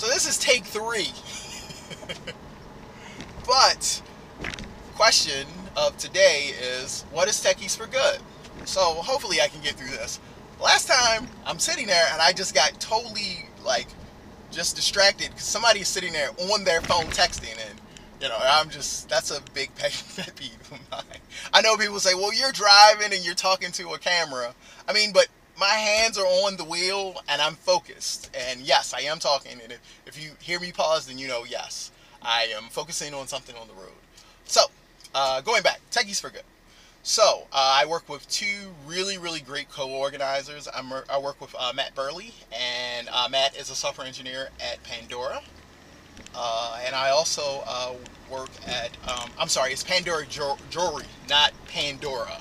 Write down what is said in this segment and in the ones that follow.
So this is take three. but question of today is what is Techies for Good? So hopefully I can get through this. Last time I'm sitting there and I just got totally like just distracted because somebody is sitting there on their phone texting and you know I'm just that's a big pet peeve of mine. I know people say, well you're driving and you're talking to a camera. I mean, but my hands are on the wheel and I'm focused. And yes, I am talking. And if, if you hear me pause, then you know yes, I am focusing on something on the road. So uh, going back, Techies for Good. So uh, I work with two really, really great co-organizers. I'm, I work with uh, Matt Burley, and uh, Matt is a software engineer at Pandora. Uh, and I also uh, work at, um, I'm sorry, it's Pandora Jewelry, not Pandora,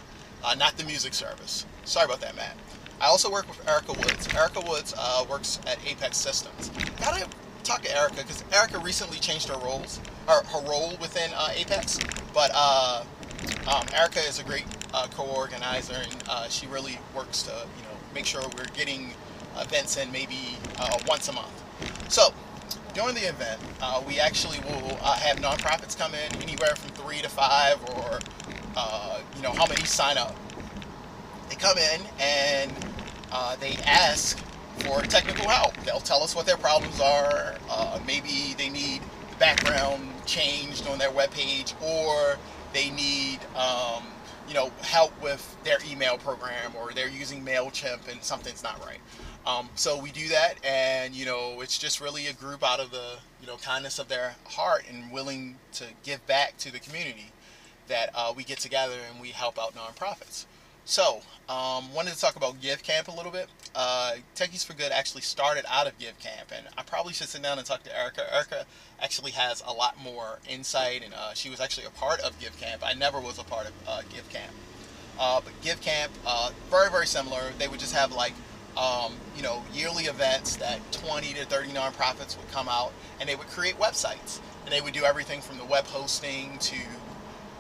not the music service. Sorry about that, Matt. I also work with Erica Woods. Erica Woods works at Apex Systems. Gotta talk to Erica because Erica recently changed her roles, or her role within Apex, but um, Erica is a great uh, co-organizer, and uh, she really works to you know make sure we're getting events in maybe uh, once a month. So during the event, uh, we actually will uh, have nonprofits come in anywhere from three to five, or uh, you know how many sign up. They come in and they ask for technical help. They'll tell us what their problems are. maybe they need background changed on their webpage, or they need um, you know help with their email program or they're using Mailchimp and something's not right. Um, so we do that, and you know it's just really a group out of the you know kindness of their heart and willing to give back to the community that uh, we get together and we help out nonprofits. So, um, wanted to talk about Give Camp a little bit. Uh, Techies for Good actually started out of Give Camp, and I probably should sit down and talk to Erica. Erica actually has a lot more insight, and uh, she was actually a part of Give Camp. I never was a part of uh, Give Camp. Uh, but Give Camp, uh, very, very similar. They would just have like, um, you know, yearly events that 20 to 30 nonprofits would come out, and they would create websites. And they would do everything from the web hosting to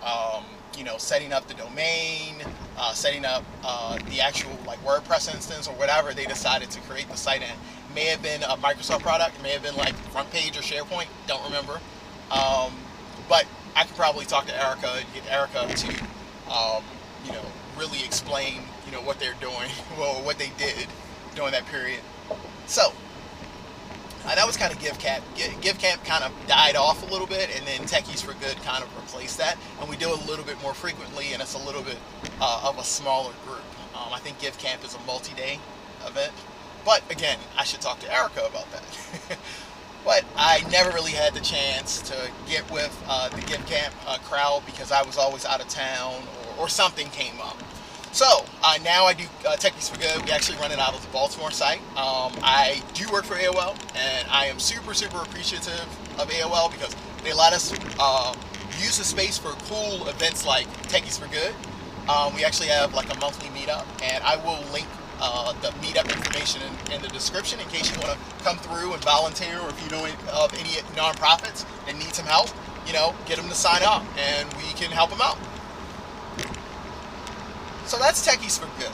um, you know, setting up the domain, uh, setting up uh, the actual like WordPress instance or whatever they decided to create the site in. May have been a Microsoft product, may have been like front page or SharePoint, don't remember. Um, but I could probably talk to Erica and get Erica to, um, you know, really explain, you know, what they're doing, well, what they did during that period. So, uh, that was kind of Give Camp. Give Camp kind of died off a little bit, and then Techies for Good kind of replaced that. And we do it a little bit more frequently, and it's a little bit uh, of a smaller group. Um, I think Give Camp is a multi-day event. But again, I should talk to Erica about that. but I never really had the chance to get with uh, the Give Camp uh, crowd because I was always out of town or, or something came up. So uh, now I do uh, Techies for Good. We actually run it out of the Baltimore site. Um, I do work for AOL, and I am super, super appreciative of AOL because they let us uh, use the space for cool events like Techies for Good. Um, we actually have like a monthly meetup, and I will link uh, the meetup information in, in, the description in case you want to come through and volunteer, or if you know of any nonprofits that need some help, you know, get them to sign up, and we can help them out. That's Techies for Good.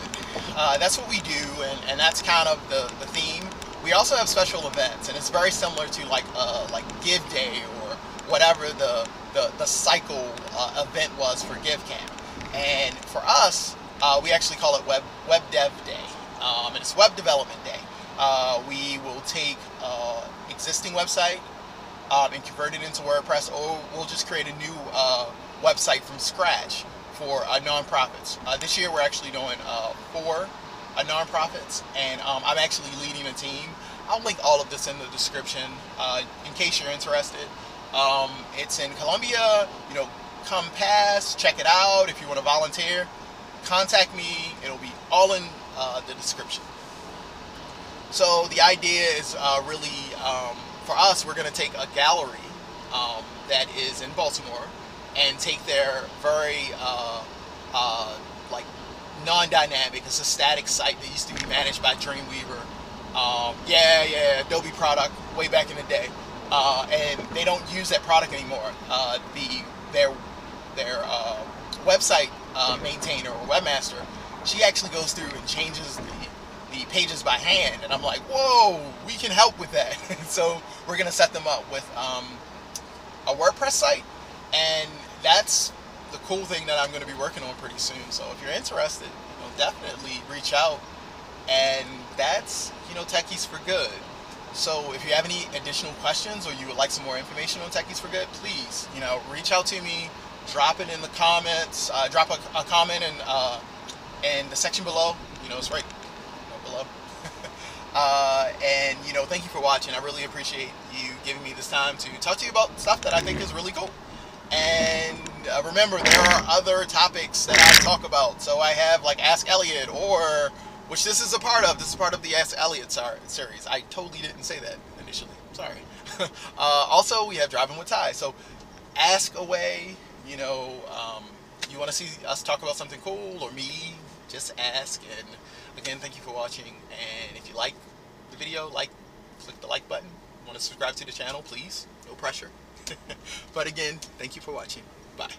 Uh, that's what we do, and, and that's kind of the, the theme. We also have special events, and it's very similar to like uh, like Give Day or whatever the the, the cycle uh, event was for Give Camp. And for us, uh, we actually call it Web Web Dev Day, um, and it's Web Development Day. Uh, we will take uh, existing website um, and convert it into WordPress, or we'll just create a new website from scratch for uh, nonprofits. Uh, this year we're actually doing uh, four uh, nonprofits, and um, I'm actually leading a team. I'll link all of this in the description uh, in case you're interested. Um, it's in Columbia. You know, come past, check it out. If you want to volunteer, contact me. It'll be all in uh, the description. So the idea is really for us. We're going to take a gallery um, that is in Baltimore and take their very uh, uh, like non-dynamic. It's a static site that used to be managed by Dreamweaver. Um, yeah, yeah, Adobe product way back in the day, uh, and they don't use that product anymore. Uh, the their their uh, website uh, maintainer or webmaster, she actually goes through and changes the the pages by hand, and I'm like, whoa, we can help with that. so we're gonna set them up with um, a WordPress site, and that's the cool thing that I'm going to be working on pretty soon. So if you're interested, you know, definitely reach out. And that's you know Techies for Good. So if you have any additional questions or you would like some more information on Techies for Good, please you know reach out to me. Drop it in the comments. Uh, drop a, a, comment in uh, in the section below. You know it's right below. uh, and you know thank you for watching. I really appreciate you giving me this time to talk to you about stuff that I think is really cool. And uh, remember, there are other topics that I talk about. So I have like Ask Eliot, or which this is a part of. This is part of the Ask Eliot series. I totally didn't say that initially. Sorry. uh, also, we have Driving with Ty. So ask away. You know, um, you want to see us talk about something cool or me? Just ask. And again, thank you for watching. And if you like the video, like, click the like button. Want to subscribe to the channel? Please. No pressure. but again, thank you for watching. Bye.